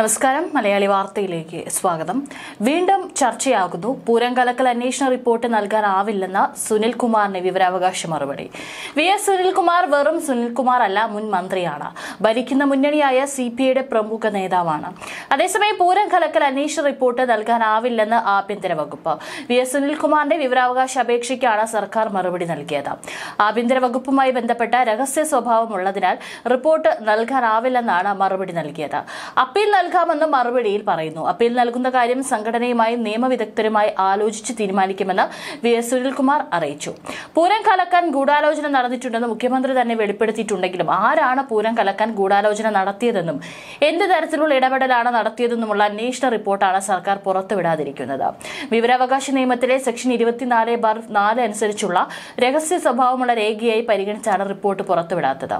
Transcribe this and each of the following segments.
നമസ്കാരം. മലയാളി വാർത്തയിലേക്ക് സ്വാഗതം. വീണ്ടും ചർച്ചയാകുന്നു. പൂരം കലക്കൽ അന്വേഷണ റിപ്പോർട്ട് നൽകാനാവില്ലെന്ന സുനിൽകുമാറിന്റെ വിവരാവകാശ മറുപടി. വി എസ് സുനിൽകുമാർ വെറും സുനിൽകുമാർ അല്ല മുൻ മന്ത്രിയാണ്. ഭരിക്കുന്ന മുന്നണിയായ സി പി ഐയുടെ പ്രമുഖ നേതാവാണ്. അതേസമയം പൂരം കലക്കൽ അന്വേഷണ റിപ്പോർട്ട് നൽകാനാവില്ലെന്ന് ആഭ്യന്തര വകുപ്പ്. വി എസ് സുനിൽകുമാറിന്റെ വിവരാവകാശ അപേക്ഷയ്ക്കാണ് സർക്കാർ മറുപടി നൽകിയത്. ആഭ്യന്തര വകുപ്പുമായി ബന്ധപ്പെട്ട രഹസ്യ സ്വഭാവമുള്ളതിനാൽ റിപ്പോർട്ട് നൽകാനാവില്ലെന്നാണ് മറുപടി നൽകിയത്. അപ്പീൽ നൽകാമെന്ന് മറുപടിയിൽ പറയുന്നു. അപ്പീൽ നൽകുന്ന കാര്യം സംഘടനയുമായി നിയമവിദഗ്ധരുമായി ആലോചിച്ച് തീരുമാനിക്കുമെന്ന് വി എസ് സുനിൽകുമാർ അറിയിച്ചു. പൂരം കലക്കാൻ ഗൂഢാലോചന നടന്നിട്ടുണ്ടെന്ന് മുഖ്യമന്ത്രി തന്നെ വെളിപ്പെടുത്തിയിട്ടുണ്ടെങ്കിലും ആരാണ് പൂരം കലക്കാൻ ഗൂഢാലോചന നടത്തിയതെന്നും എന്ത് തരത്തിലുള്ള ഇടപെടലാണ് നടത്തിയതെന്നുമുള്ള അന്വേഷണ റിപ്പോർട്ടാണ് സർക്കാർ പുറത്തുവിടാതിരിക്കുന്നത്. വിവരാവകാശ നിയമത്തിലെ സെക്ഷൻ ഇരുപത്തിനാല് ബാർ നാല് അനുസരിച്ചുള്ള രഹസ്യ സ്വഭാവമുള്ള രേഖയായി പരിഗണിച്ചാണ് റിപ്പോർട്ട് പുറത്തുവിടാത്തത്.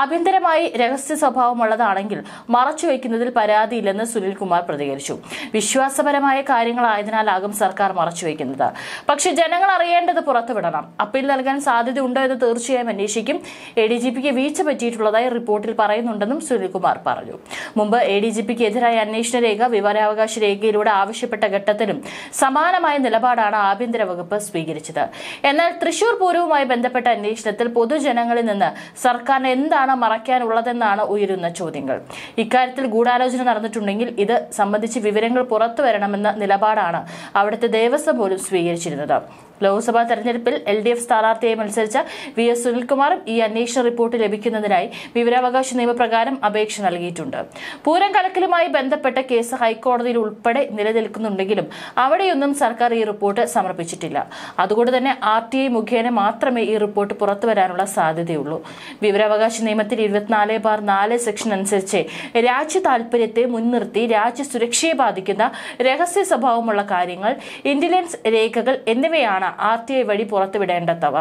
ആഭ്യന്തരമായി രഹസ്യ സ്വഭാവമുള്ളതാണെങ്കിൽ മറച്ചുവെക്കുന്നതിൽ പരാതിയില്ലെന്ന് സുനിൽകുമാർ പ്രതികരിച്ചു. വിശ്വാസപരമായ കാര്യങ്ങളായതിനാലാകും സർക്കാർ മറച്ചുവെക്കുന്നത്. പക്ഷെ ജനങ്ങൾ അറിയേണ്ടത് പുറത്തുവിടണം. അപ്പീൽ നൽകാൻ സാധ്യതയുണ്ടോ എന്ന് തീർച്ചയായും അന്വേഷിക്കും. എ ഡി ജി പിക്ക് വീഴ്ച പറ്റിയിട്ടുള്ളതായി റിപ്പോർട്ടിൽ പറയുന്നുണ്ടെന്നും സുനിൽകുമാർ പറഞ്ഞു. മുമ്പ് എ ഡി ജി പിക്ക് എതിരായ അന്വേഷണ രേഖ വിവരാവകാശ രേഖയിലൂടെ ആവശ്യപ്പെട്ട ഘട്ടത്തിലും സമാനമായ നിലപാടാണ് ആഭ്യന്തര വകുപ്പ് സ്വീകരിച്ചത്. എന്നാൽ തൃശൂർ പൂരവുമായി ബന്ധപ്പെട്ട അന്വേഷണത്തിൽ പൊതുജനങ്ങളിൽ നിന്ന് സർക്കാരിന് എന്താണ് മറയ്ക്കാനുള്ളതെന്നാണ് ഉയരുന്ന ചോദ്യങ്ങൾ. ഇക്കാര്യത്തിൽ ഗൂഢാലോചന നടന്നിട്ടുണ്ടെങ്കിൽ ഇത് സംബന്ധിച്ച് വിവരങ്ങൾ പുറത്തു വരണമെന്ന നിലപാടാണ് അവിടുത്തെ ദേവസ്വം പോലും സ്വീകരിച്ചിരുന്നത്. ലോക്സഭാ തെരഞ്ഞെടുപ്പിൽ എൽ ഡി എഫ് സ്ഥാനാർത്ഥിയായി മത്സരിച്ച വി എസ് സുനിൽകുമാറും ഈ അന്വേഷണ റിപ്പോർട്ട് ലഭിക്കുന്നതിനായി വിവരാവകാശ നിയമപ്രകാരം അപേക്ഷ നൽകിയിട്ടുണ്ട്. പൂരം കലക്കലുമായി ബന്ധപ്പെട്ട കേസ് ഹൈക്കോടതിയിൽ ഉൾപ്പെടെ നിലനിൽക്കുന്നുണ്ടെങ്കിലും അവിടെയൊന്നും സർക്കാർ ഈ റിപ്പോർട്ട് സമർപ്പിച്ചിട്ടില്ല. അതുകൊണ്ട് തന്നെ ആർ ടി ഐ മുഖേന മാത്രമേ ഈ റിപ്പോർട്ട് പുറത്തുവരാനുള്ള സാധ്യതയുള്ളൂ. വിവരാവകാശ നിയമത്തിൽ ഇരുപത്തിനാല് ബാർ നാല് സെക്ഷൻ അനുസരിച്ച് രാജ്യ താൽപര്യത്തെ മുൻനിർത്തി രാജ്യ സുരക്ഷയെ ബാധിക്കുന്ന രഹസ്യ സ്വഭാവമുള്ള കാര്യങ്ങൾ ഇന്റലിജൻസ് രേഖകൾ എന്നിവയാണ് ആർ ടി ഐ വഴി പുറത്തുവിടേണ്ടതവ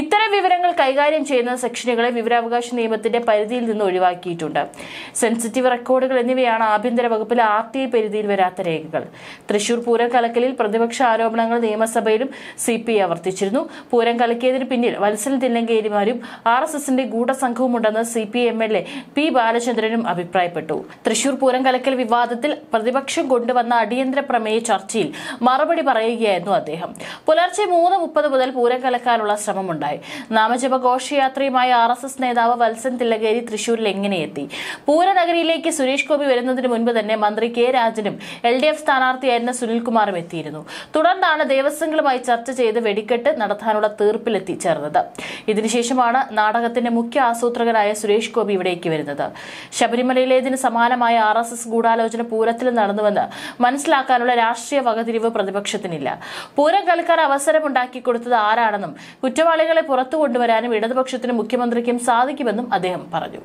ഇത്തരം വിവരങ്ങൾ കൈകാര്യം ചെയ്യുന്ന സെക്ഷനുകളെ വിവരാവകാശ നിയമത്തിന്റെ പരിധിയിൽ നിന്ന് ഒഴിവാക്കിയിട്ടുണ്ട്. സെൻസിറ്റീവ് റെക്കോർഡുകൾ എന്നിവയാണ് ആഭ്യന്തര വകുപ്പിലെ ആർ ടി ഐ പരിധിയിൽ വരാത്ത രേഖകൾ. തൃശൂർ പൂരം കലക്കലിൽ പ്രതിപക്ഷ ആരോപണങ്ങൾ നിയമസഭയിലും സി പി ഐ ആവർത്തിച്ചിരുന്നു. പൂരം കലക്കിയതിന് പിന്നിൽ വത്സൻ തില്ലങ്കേരിമാരും ആർ എസ് എസിന്റെ ഗൂഢസംഘവുമുണ്ടെന്ന് C P M L A P ബാലചന്ദ്രനും അഭിപ്രായപ്പെട്ടു. തൃശൂർ പൂരം കലക്കൽ വിവാദത്തിൽ പ്രതിപക്ഷം കൊണ്ടുവന്ന അടിയന്തര പ്രമേയ ചർച്ചയിൽ മറുപടി പറയുകയായിരുന്നു അദ്ദേഹം. പുലർച്ചെ മൂന്ന് മുപ്പത് മുതൽ പൂരം കലക്കാനുള്ള ശ്രമമുണ്ടായി. നാമജപ ഘോഷയാത്രയുമായി ആർ എസ് എസ് നേതാവ് വത്സൻ തില്ലകേരി തൃശൂരിൽ എങ്ങനെ എത്തി പൂരനഗരിയിലേക്ക് സുരേഷ് ഗോപി വരുന്നതിന് മുൻപ് തന്നെ മന്ത്രി കെ രാജനും എൽ ഡി എഫ് സ്ഥാനാർത്ഥിയായിരുന്ന സുനിൽകുമാറും എത്തിയിരുന്നു. തുടർന്നാണ് ദേവസ്വങ്ങളുമായി ചർച്ച ചെയ്ത് വെടിക്കെട്ട് നടത്താനുള്ള തീർപ്പിലെത്തി ചേർന്നത്. ഇതിനുശേഷമാണ് നാടകത്തിന്റെ മുഖ്യ ആസൂത്രകനായ സുരേഷ് ഗോപി ഇവിടേക്ക് വരുന്നത്. ശബരിമലയിലേതിന് സമാനമായ ആർ എസ് എസ് ഗൂഢാലോചന പൂരത്തിൽ നടന്നുവെന്ന് മനസ്സിലാക്കാനുള്ള രാഷ്ട്രീയ വകതിരിവ് പ്രതിപക്ഷത്തിനില്ല. പൂരം കലക്കാൻ അവസരമുണ്ടാക്കി കൊടുത്തത് ആരാണെന്നും കുറ്റവാളികളെ പുറത്തു കൊണ്ടുവരാനും ഇടതുപക്ഷത്തിനും മുഖ്യമന്ത്രിക്കും സാധിക്കുമെന്നും അദ്ദേഹം പറഞ്ഞു.